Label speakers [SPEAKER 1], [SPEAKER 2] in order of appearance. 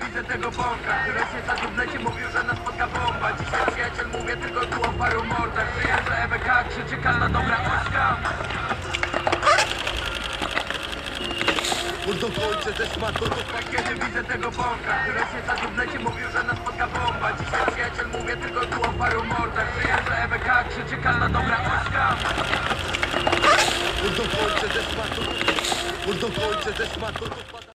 [SPEAKER 1] widzę tego bąka Który się za dublecie mówił, że nas spotka bomba. Dzisiaj przyjaciel mówię tylko tu o paru mordach. Przyjadę EBK, krzyczy każda dobra ośka.
[SPEAKER 2] Mordo kończę też ma to
[SPEAKER 1] Kiedy widzę tego bąka Który się za dublecie mówił, że nas spotka bomba. Dzisiaj przyjaciel mówię tylko tu o paru mordach. Przyjadę EBK, krzyczy każda dobra ośka.
[SPEAKER 2] Mordo kończę też ma Mordo kończę też ma